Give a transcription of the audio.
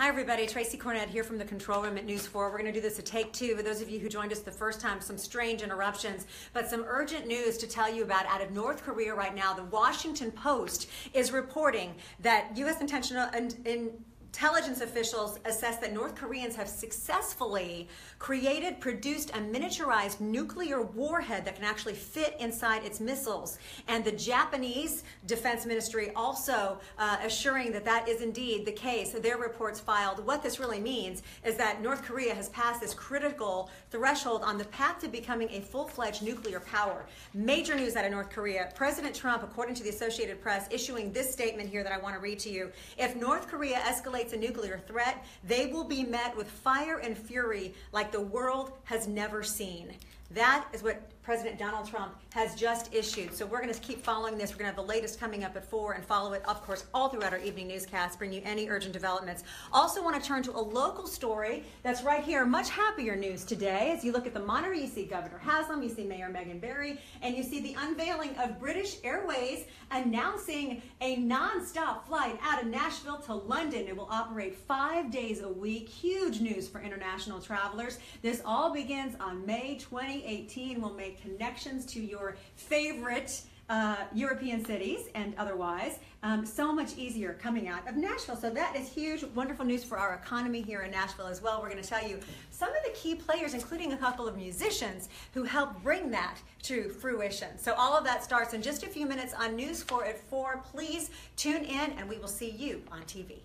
Hi, everybody. Tracy Kornet here from the control room at News 4. We're going to do this a take two. For those of you who joined us the first time, some strange interruptions, but some urgent news to tell you about out of North Korea right now. The Washington Post is reporting that U.S. intentional and in Intelligence officials assess that North Koreans have successfully created, produced a miniaturized nuclear warhead that can actually fit inside its missiles. And the Japanese Defense Ministry also uh, assuring that that is indeed the case. Their reports filed. What this really means is that North Korea has passed this critical threshold on the path to becoming a full fledged nuclear power. Major news out of North Korea. President Trump, according to the Associated Press, issuing this statement here that I want to read to you. If North Korea escalates escalates a nuclear threat, they will be met with fire and fury like the world has never seen. That is what President Donald Trump has just issued. So we're going to keep following this. We're going to have the latest coming up at 4 and follow it, of course, all throughout our evening newscast, bring you any urgent developments. Also want to turn to a local story that's right here. Much happier news today. As you look at the monitor, you see Governor Haslam, you see Mayor Megan Barry, and you see the unveiling of British Airways announcing a non-stop flight out of Nashville to London. It will operate five days a week. Huge news for international travelers. This all begins on May 20 2018 will make connections to your favorite uh, European cities and otherwise. Um, so much easier coming out of Nashville. So that is huge, wonderful news for our economy here in Nashville as well. We're going to tell you some of the key players, including a couple of musicians who helped bring that to fruition. So all of that starts in just a few minutes on News 4 at 4. Please tune in and we will see you on TV.